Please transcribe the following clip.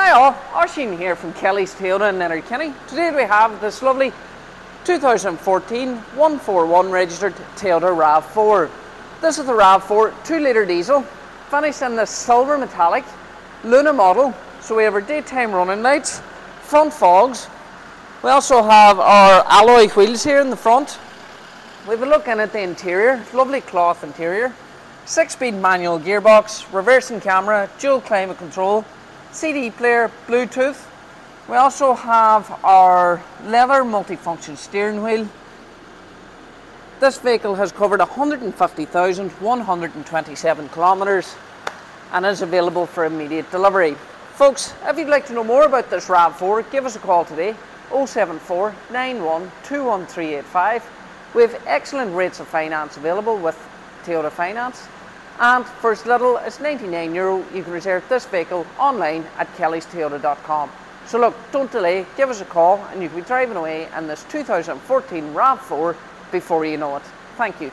Hi all, Oisin here from Kelly's Toyota in Letterkenny. Today we have this lovely 2014 141 registered Toyota RAV4. This is the RAV4 2 litre diesel, finished in the silver metallic Luna model. So we have our daytime running lights, front fogs. We also have our alloy wheels here in the front. We have a look in at the interior, lovely cloth interior. 6-speed manual gearbox, reversing camera, dual climate control, CD player, Bluetooth. We also have our leather multifunction steering wheel. This vehicle has covered 150,127 kilometres and is available for immediate delivery. Folks, if you'd like to know more about this RAV4, give us a call today 074 91 We have excellent rates of finance available with Toyota Finance and for as little as 99 euro you can reserve this vehicle online at kellystoyota.com. So look, don't delay, give us a call and you can be driving away in this 2014 RAV4 before you know it. Thank you.